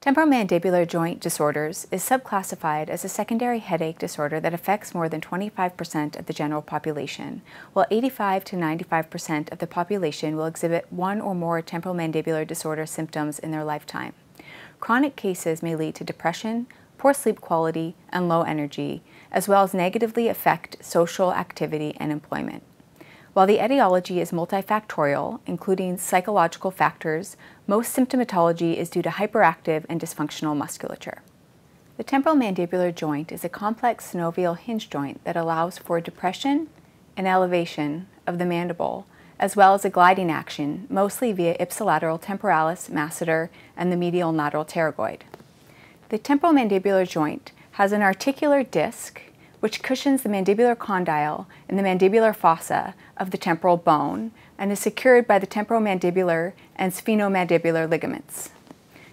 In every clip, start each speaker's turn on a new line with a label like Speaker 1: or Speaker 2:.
Speaker 1: Temporomandibular joint disorders is subclassified as a secondary headache disorder that affects more than 25% of the general population, while 85 to 95% of the population will exhibit one or more temporomandibular disorder symptoms in their lifetime. Chronic cases may lead to depression, poor sleep quality, and low energy, as well as negatively affect social activity and employment. While the etiology is multifactorial, including psychological factors, most symptomatology is due to hyperactive and dysfunctional musculature. The temporal mandibular joint is a complex synovial hinge joint that allows for depression and elevation of the mandible, as well as a gliding action, mostly via ipsilateral temporalis masseter and the medial lateral pterygoid. The temporal mandibular joint has an articular disc which cushions the mandibular condyle and the mandibular fossa of the temporal bone and is secured by the temporomandibular and sphenomandibular ligaments.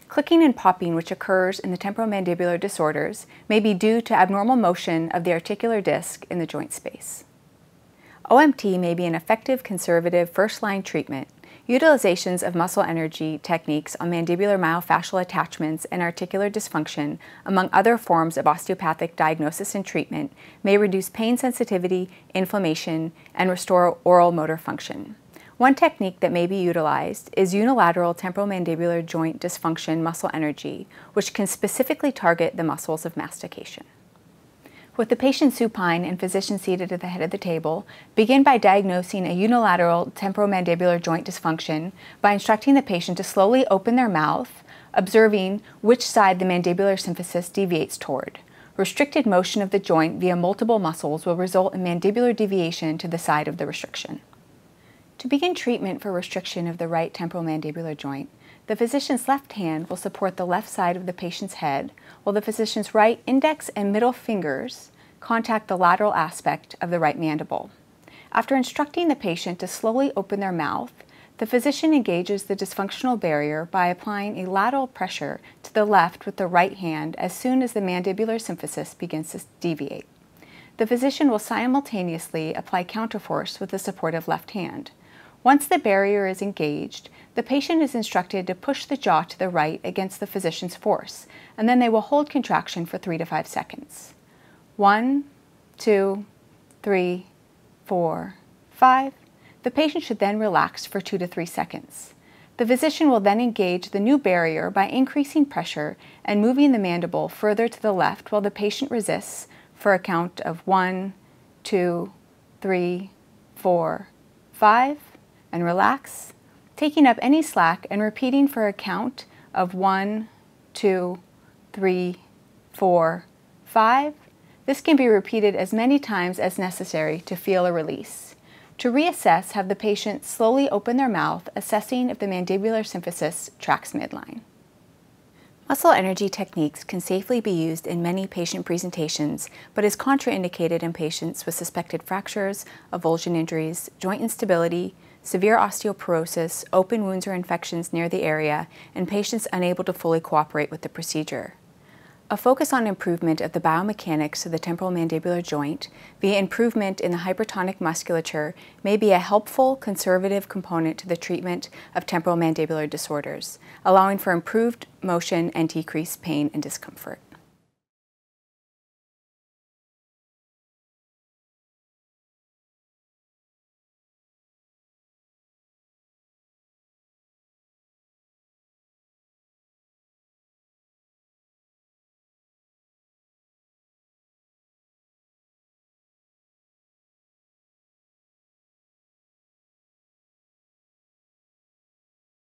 Speaker 1: Clicking and popping, which occurs in the temporomandibular disorders, may be due to abnormal motion of the articular disc in the joint space. OMT may be an effective conservative first-line treatment Utilizations of muscle energy techniques on mandibular myofascial attachments and articular dysfunction, among other forms of osteopathic diagnosis and treatment, may reduce pain sensitivity, inflammation, and restore oral motor function. One technique that may be utilized is unilateral temporomandibular joint dysfunction muscle energy, which can specifically target the muscles of mastication. With the patient supine and physician seated at the head of the table, begin by diagnosing a unilateral temporomandibular joint dysfunction by instructing the patient to slowly open their mouth, observing which side the mandibular symphysis deviates toward. Restricted motion of the joint via multiple muscles will result in mandibular deviation to the side of the restriction. To begin treatment for restriction of the right temporomandibular joint, the physician's left hand will support the left side of the patient's head, while the physician's right index and middle fingers contact the lateral aspect of the right mandible. After instructing the patient to slowly open their mouth, the physician engages the dysfunctional barrier by applying a lateral pressure to the left with the right hand as soon as the mandibular symphysis begins to deviate. The physician will simultaneously apply counterforce with the supportive left hand. Once the barrier is engaged, the patient is instructed to push the jaw to the right against the physician's force, and then they will hold contraction for three to five seconds. One, two, three, four, five. The patient should then relax for two to three seconds. The physician will then engage the new barrier by increasing pressure and moving the mandible further to the left while the patient resists for a count of one, two, three, four, five, and relax taking up any slack and repeating for a count of one, two, three, four, five. This can be repeated as many times as necessary to feel a release. To reassess, have the patient slowly open their mouth, assessing if the mandibular symphysis tracks midline. Muscle energy techniques can safely be used in many patient presentations, but is contraindicated in patients with suspected fractures, avulsion injuries, joint instability, severe osteoporosis, open wounds or infections near the area, and patients unable to fully cooperate with the procedure. A focus on improvement of the biomechanics of the temporal mandibular joint via improvement in the hypertonic musculature may be a helpful conservative component to the treatment of temporal mandibular disorders, allowing for improved motion and decreased pain and discomfort.